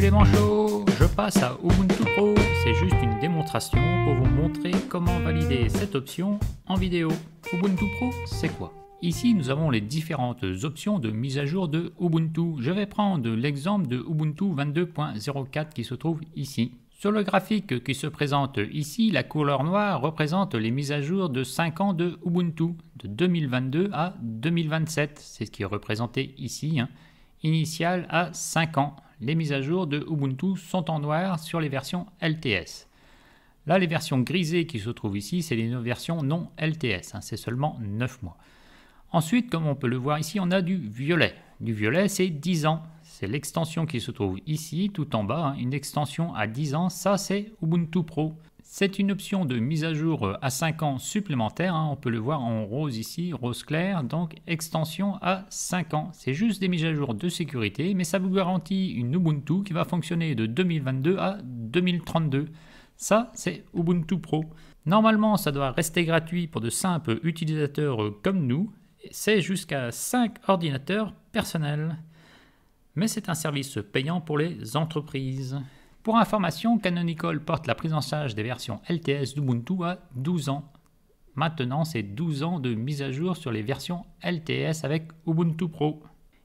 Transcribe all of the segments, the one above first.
Les manchots Je passe à Ubuntu Pro. C'est juste une démonstration pour vous montrer comment valider cette option en vidéo. Ubuntu Pro, c'est quoi? Ici, nous avons les différentes options de mise à jour de Ubuntu. Je vais prendre l'exemple de Ubuntu 22.04 qui se trouve ici. Sur le graphique qui se présente ici, la couleur noire représente les mises à jour de 5 ans de Ubuntu, de 2022 à 2027. C'est ce qui est représenté ici. Hein. Initial à 5 ans. Les mises à jour de Ubuntu sont en noir sur les versions LTS. Là, les versions grisées qui se trouvent ici, c'est les versions non LTS. Hein. C'est seulement 9 mois. Ensuite, comme on peut le voir ici, on a du violet. Du violet, c'est 10 ans. C'est l'extension qui se trouve ici, tout en bas, hein. une extension à 10 ans. Ça, c'est Ubuntu Pro. C'est une option de mise à jour euh, à 5 ans supplémentaire. Hein. On peut le voir en rose ici, rose clair. Donc, extension à 5 ans. C'est juste des mises à jour de sécurité, mais ça vous garantit une Ubuntu qui va fonctionner de 2022 à 2032. Ça, c'est Ubuntu Pro. Normalement, ça doit rester gratuit pour de simples utilisateurs euh, comme nous c'est jusqu'à 5 ordinateurs personnels. Mais c'est un service payant pour les entreprises. Pour information, Canonical porte la prise en charge des versions LTS d'Ubuntu à 12 ans. Maintenant, c'est 12 ans de mise à jour sur les versions LTS avec Ubuntu Pro.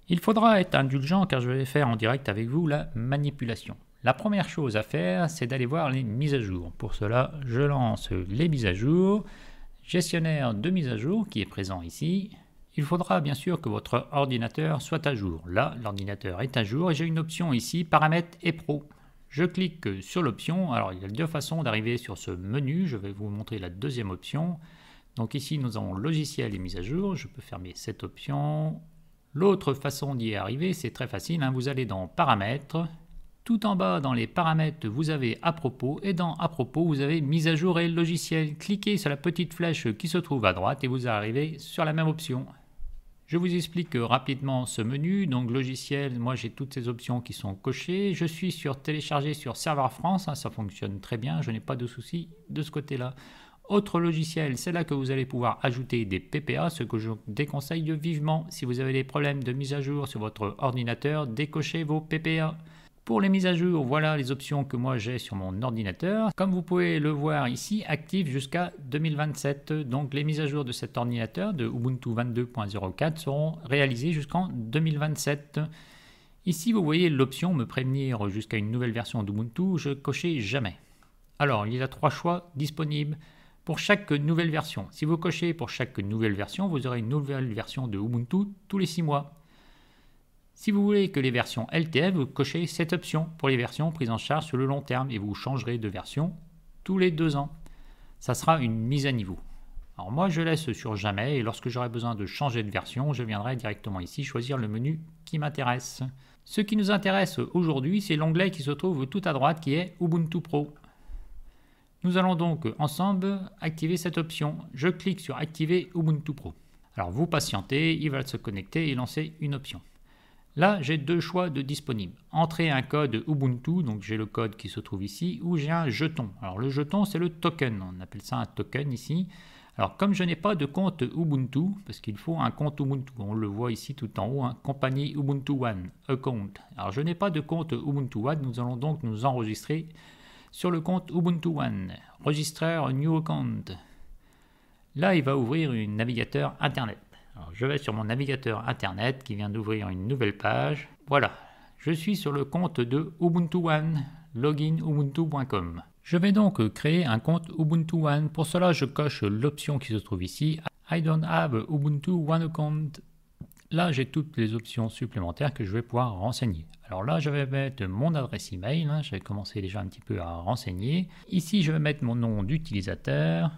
Il faudra être indulgent car je vais faire en direct avec vous la manipulation. La première chose à faire, c'est d'aller voir les mises à jour. Pour cela, je lance les mises à jour. Gestionnaire de mise à jour qui est présent ici. Il faudra bien sûr que votre ordinateur soit à jour. Là, l'ordinateur est à jour et j'ai une option ici, paramètres et pro. Je clique sur l'option. Alors, il y a deux façons d'arriver sur ce menu. Je vais vous montrer la deuxième option. Donc ici, nous avons logiciel et mise à jour. Je peux fermer cette option. L'autre façon d'y arriver, c'est très facile. Hein. Vous allez dans paramètres. Tout en bas, dans les paramètres, vous avez à propos. Et dans à propos, vous avez mise à jour et logiciel. Cliquez sur la petite flèche qui se trouve à droite et vous arrivez sur la même option. Je vous explique rapidement ce menu. Donc logiciel, moi j'ai toutes ces options qui sont cochées. Je suis sur télécharger sur serveur France, hein, ça fonctionne très bien, je n'ai pas de soucis de ce côté-là. Autre logiciel, c'est là que vous allez pouvoir ajouter des PPA, ce que je déconseille vivement. Si vous avez des problèmes de mise à jour sur votre ordinateur, décochez vos PPA. Pour les mises à jour, voilà les options que moi j'ai sur mon ordinateur. Comme vous pouvez le voir ici, active jusqu'à 2027. Donc les mises à jour de cet ordinateur de Ubuntu 22.04 seront réalisées jusqu'en 2027. Ici, vous voyez l'option me prévenir jusqu'à une nouvelle version d'Ubuntu, je cochais jamais. Alors, il y a trois choix disponibles pour chaque nouvelle version. Si vous cochez pour chaque nouvelle version, vous aurez une nouvelle version de Ubuntu tous les six mois. Si vous voulez que les versions LTF, vous cochez cette option pour les versions prises en charge sur le long terme et vous changerez de version tous les deux ans. Ça sera une mise à niveau. Alors moi je laisse sur jamais et lorsque j'aurai besoin de changer de version, je viendrai directement ici choisir le menu qui m'intéresse. Ce qui nous intéresse aujourd'hui, c'est l'onglet qui se trouve tout à droite qui est Ubuntu Pro. Nous allons donc ensemble activer cette option. Je clique sur activer Ubuntu Pro. Alors vous patientez, il va se connecter et lancer une option. Là, j'ai deux choix de disponibles. Entrer un code Ubuntu, donc j'ai le code qui se trouve ici, ou j'ai un jeton. Alors le jeton, c'est le token, on appelle ça un token ici. Alors comme je n'ai pas de compte Ubuntu, parce qu'il faut un compte Ubuntu, on le voit ici tout en haut, hein, compagnie Ubuntu One, account. Alors je n'ai pas de compte Ubuntu One, nous allons donc nous enregistrer sur le compte Ubuntu One. Register new account. Là, il va ouvrir un navigateur Internet je vais sur mon navigateur internet qui vient d'ouvrir une nouvelle page. Voilà, je suis sur le compte de Ubuntu One, loginubuntu.com. Je vais donc créer un compte Ubuntu One. Pour cela, je coche l'option qui se trouve ici. I don't have Ubuntu One account. Là, j'ai toutes les options supplémentaires que je vais pouvoir renseigner. Alors là, je vais mettre mon adresse email. Hein. je vais commencer déjà un petit peu à renseigner. Ici, je vais mettre mon nom d'utilisateur.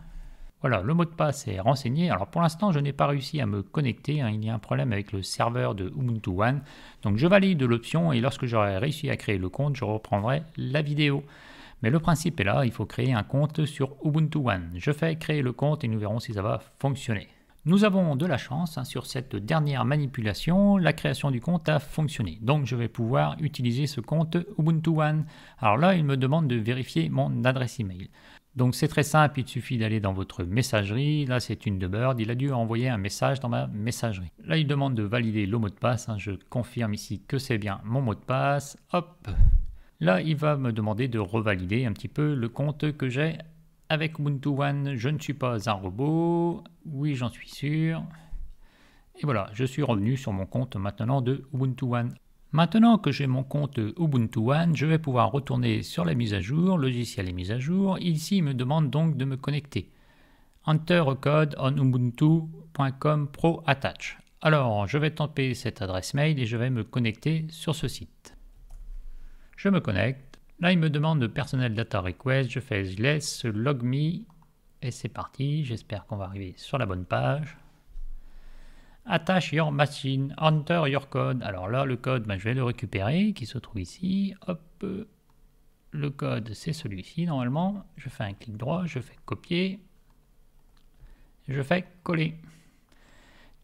Voilà, le mot de passe est renseigné. Alors pour l'instant, je n'ai pas réussi à me connecter. Hein. Il y a un problème avec le serveur de Ubuntu One. Donc je valide l'option et lorsque j'aurai réussi à créer le compte, je reprendrai la vidéo. Mais le principe est là, il faut créer un compte sur Ubuntu One. Je fais créer le compte et nous verrons si ça va fonctionner. Nous avons de la chance hein, sur cette dernière manipulation, la création du compte a fonctionné. Donc je vais pouvoir utiliser ce compte Ubuntu One. Alors là, il me demande de vérifier mon adresse email. Donc c'est très simple, il suffit d'aller dans votre messagerie. Là, c'est une de Bird. Il a dû envoyer un message dans ma messagerie. Là, il demande de valider le mot de passe. Hein. Je confirme ici que c'est bien mon mot de passe. Hop, Là, il va me demander de revalider un petit peu le compte que j'ai avec Ubuntu One. Je ne suis pas un robot. Oui, j'en suis sûr. Et voilà, je suis revenu sur mon compte maintenant de Ubuntu One. Maintenant que j'ai mon compte Ubuntu One, je vais pouvoir retourner sur la mise à jour, logiciel est mis à jour. Ici, il me demande donc de me connecter. Enter a code on ubuntu.com pro attach. Alors, je vais taper cette adresse mail et je vais me connecter sur ce site. Je me connecte. Là, il me demande de personnel data request. Je fais laisse log me et c'est parti. J'espère qu'on va arriver sur la bonne page. Attach your machine, enter your code. Alors là, le code, ben, je vais le récupérer, qui se trouve ici. Hop, le code, c'est celui-ci normalement. Je fais un clic droit, je fais copier. Je fais coller.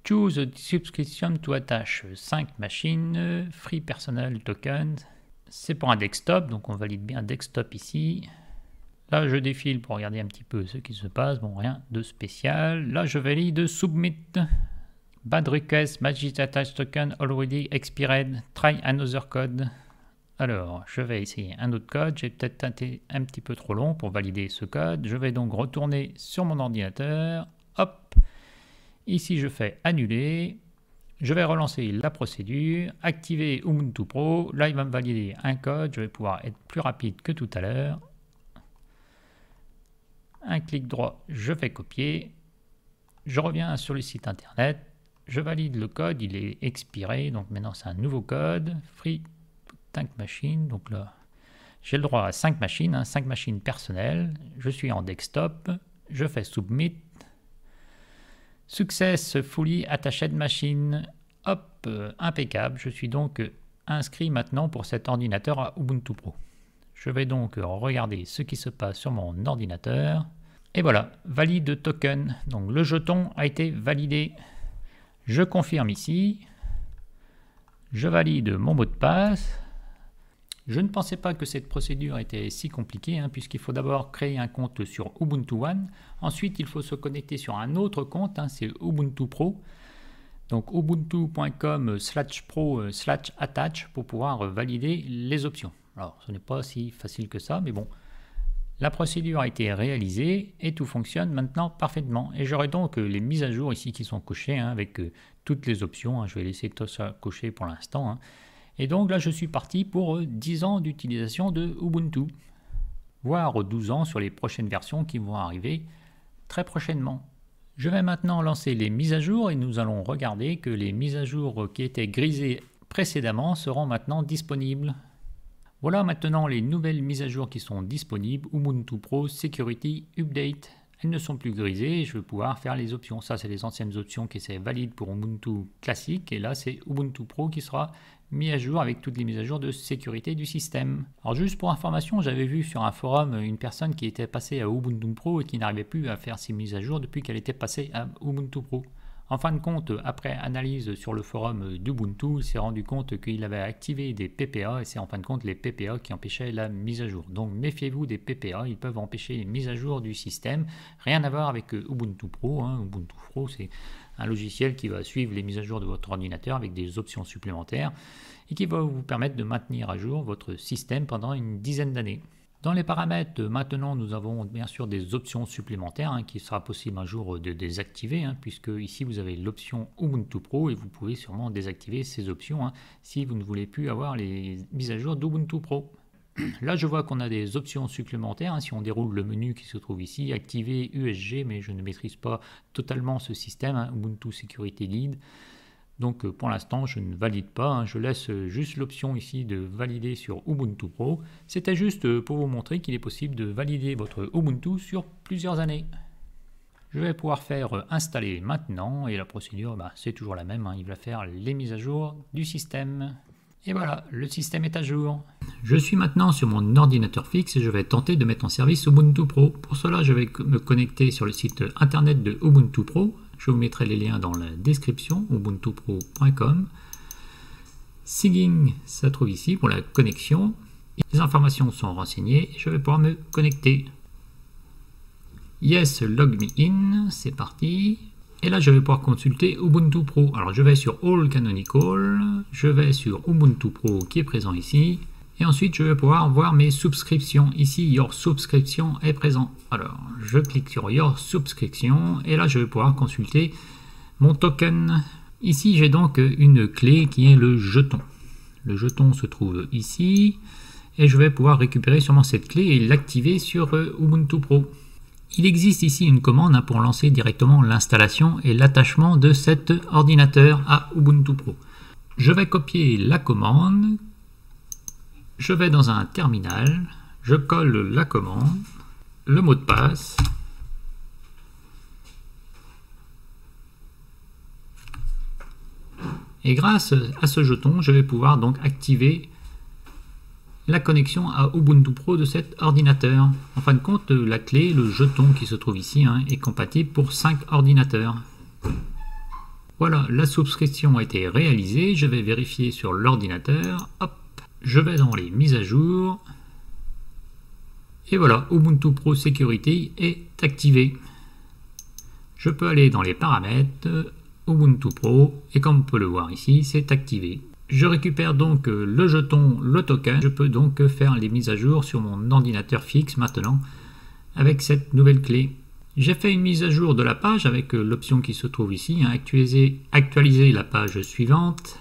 Choose a subscription to attach 5 machines, free personal tokens. C'est pour un desktop, donc on valide bien desktop ici. Là, je défile pour regarder un petit peu ce qui se passe. Bon, rien de spécial. Là, je valide submit. Bad request, magic attach token already expired. Try another code. Alors, je vais essayer un autre code. J'ai peut-être été un petit peu trop long pour valider ce code. Je vais donc retourner sur mon ordinateur. Hop, Ici, je fais annuler. Je vais relancer la procédure, activer Ubuntu Pro. Là, il va me valider un code. Je vais pouvoir être plus rapide que tout à l'heure. Un clic droit, je fais copier. Je reviens sur le site internet. Je valide le code, il est expiré. Donc maintenant, c'est un nouveau code. Free 5 machines. Donc là, j'ai le droit à 5 machines, 5 hein, machines personnelles. Je suis en desktop. Je fais submit. Success fully attached machine. Hop, impeccable. Je suis donc inscrit maintenant pour cet ordinateur à Ubuntu Pro. Je vais donc regarder ce qui se passe sur mon ordinateur. Et voilà, valide token. Donc le jeton a été validé. Je confirme ici. Je valide mon mot de passe. Je ne pensais pas que cette procédure était si compliquée, hein, puisqu'il faut d'abord créer un compte sur Ubuntu One. Ensuite, il faut se connecter sur un autre compte, hein, c'est Ubuntu Pro. Donc ubuntu.com slash pro slash attach pour pouvoir valider les options. Alors, ce n'est pas si facile que ça, mais bon. La procédure a été réalisée et tout fonctionne maintenant parfaitement. Et j'aurai donc les mises à jour ici qui sont cochées hein, avec euh, toutes les options. Je vais laisser tout ça coché pour l'instant. Et donc là, je suis parti pour 10 ans d'utilisation de Ubuntu, voire 12 ans sur les prochaines versions qui vont arriver très prochainement. Je vais maintenant lancer les mises à jour et nous allons regarder que les mises à jour qui étaient grisées précédemment seront maintenant disponibles. Voilà maintenant les nouvelles mises à jour qui sont disponibles, Ubuntu Pro Security Update. Elles ne sont plus grisées et je vais pouvoir faire les options. Ça, c'est les anciennes options qui étaient valides pour Ubuntu classique et là, c'est Ubuntu Pro qui sera mis à jour avec toutes les mises à jour de sécurité du système. Alors juste pour information, j'avais vu sur un forum une personne qui était passée à Ubuntu Pro et qui n'arrivait plus à faire ses mises à jour depuis qu'elle était passée à Ubuntu Pro. En fin de compte, après analyse sur le forum d'Ubuntu, il s'est rendu compte qu'il avait activé des PPA et c'est en fin de compte les PPA qui empêchaient la mise à jour. Donc méfiez-vous des PPA, ils peuvent empêcher les mises à jour du système. Rien à voir avec Ubuntu Pro. Hein. Ubuntu Pro, c'est un logiciel qui va suivre les mises à jour de votre ordinateur avec des options supplémentaires et qui va vous permettre de maintenir à jour votre système pendant une dizaine d'années. Dans les paramètres, maintenant, nous avons bien sûr des options supplémentaires hein, qui sera possible un jour de désactiver, hein, puisque ici vous avez l'option Ubuntu Pro et vous pouvez sûrement désactiver ces options hein, si vous ne voulez plus avoir les mises à jour d'Ubuntu Pro. Là, je vois qu'on a des options supplémentaires. Hein. si on déroule le menu qui se trouve ici, activer USG, mais je ne maîtrise pas totalement ce système, Ubuntu Security Lead. Donc euh, pour l'instant, je ne valide pas. Hein. je laisse juste l'option ici de valider sur Ubuntu Pro. C'était juste euh, pour vous montrer qu'il est possible de valider votre Ubuntu sur plusieurs années. Je vais pouvoir faire euh, installer maintenant et la procédure, bah, c'est toujours la même. il va faire les mises à jour du système. Et voilà, le système est à jour. Je suis maintenant sur mon ordinateur fixe et je vais tenter de mettre en service Ubuntu Pro. Pour cela, je vais me connecter sur le site internet de Ubuntu Pro. Je vous mettrai les liens dans la description, ubuntupro.com. Siging, ça trouve ici pour la connexion. Les informations sont renseignées je vais pouvoir me connecter. Yes, log me in, c'est parti. Et là, je vais pouvoir consulter Ubuntu Pro. Alors, je vais sur All Canonical, je vais sur Ubuntu Pro qui est présent ici, Et ensuite, je vais pouvoir voir mes subscriptions. Ici, Your Subscription est présent. Alors, je clique sur Your Subscription et là, je vais pouvoir consulter mon token. Ici, j'ai donc une clé qui est le jeton. Le jeton se trouve ici et je vais pouvoir récupérer sûrement cette clé et l'activer sur euh, Ubuntu Pro. Il existe ici une commande pour lancer directement l'installation et l'attachement de cet ordinateur à Ubuntu Pro. Je vais copier la commande, je vais dans un terminal, je colle la commande, le mot de passe, et grâce à ce jeton, je vais pouvoir donc activer la connexion à Ubuntu Pro de cet ordinateur. En fin de compte, la clé, le jeton qui se trouve ici, hein, est compatible pour 5 ordinateurs. Voilà, la souscription a été réalisée. Je vais vérifier sur l'ordinateur. Hop, je vais dans les mises à jour. Et voilà, Ubuntu Pro Security est activé. Je peux aller dans les paramètres, Ubuntu Pro, et comme on peut le voir ici, c'est activé. Je récupère donc euh, le jeton, le token. Je peux donc faire les mises à jour sur mon ordinateur fixe maintenant avec cette nouvelle clé. J'ai fait une mise à jour de la page avec euh, l'option qui se trouve ici, hein, actualiser, actualiser la page suivante.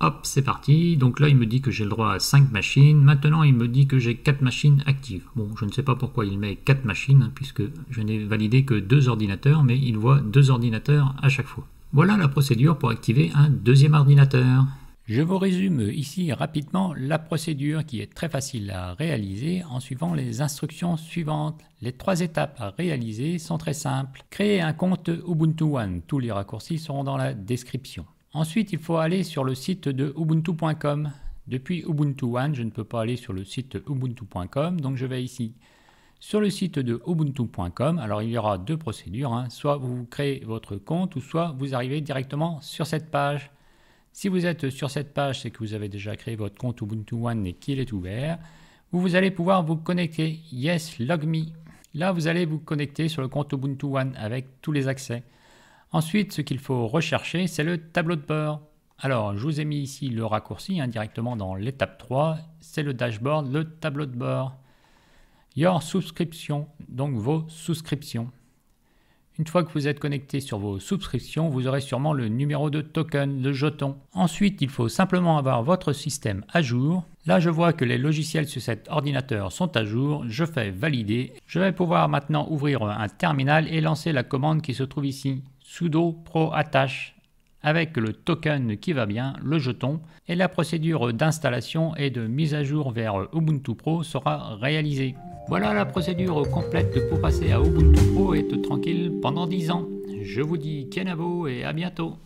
Hop, c'est parti. Donc là, il me dit que j'ai le droit à 5 machines. Maintenant, il me dit que j'ai 4 machines actives. Bon, je ne sais pas pourquoi il met 4 machines, hein, puisque je n'ai validé que 2 ordinateurs, mais il voit 2 ordinateurs à chaque fois. Voilà la procédure pour activer un deuxième ordinateur. Je vous résume ici rapidement la procédure qui est très facile à réaliser en suivant les instructions suivantes. Les trois étapes à réaliser sont très simples. Créer un compte Ubuntu One, tous les raccourcis seront dans la description. Ensuite, il faut aller sur le site de ubuntu.com. Depuis Ubuntu One, je ne peux pas aller sur le site ubuntu.com, donc je vais ici sur le site de ubuntu.com. Alors il y aura deux procédures, hein. soit vous créez votre compte ou soit vous arrivez directement sur cette page. Si vous êtes sur cette page, c'est que vous avez déjà créé votre compte Ubuntu One et qu'il est ouvert. vous allez pouvoir vous connecter. Yes, log me. Là, vous allez vous connecter sur le compte Ubuntu One avec tous les accès. Ensuite, ce qu'il faut rechercher, c'est le tableau de bord. Alors, je vous ai mis ici le raccourci hein, directement dans l'étape 3. C'est le dashboard, le tableau de bord. Your subscription, donc vos souscriptions. Une fois que vous êtes connecté sur vos souscriptions, vous aurez sûrement le numéro de token, le jeton. Ensuite, il faut simplement avoir votre système à jour. Là, je vois que les logiciels sur cet ordinateur sont à jour. Je fais valider. Je vais pouvoir maintenant ouvrir un terminal et lancer la commande qui se trouve ici. Sudo pro attache avec le token qui va bien, le jeton, et la procédure d'installation et de mise à jour vers Ubuntu Pro sera réalisée. Voilà la procédure complète pour passer à Ubuntu Pro et être tranquille pendant 10 ans. Je vous dis Kenavo et à bientôt